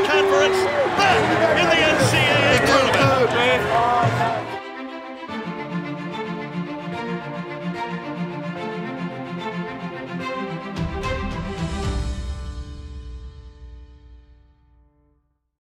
Conference. Back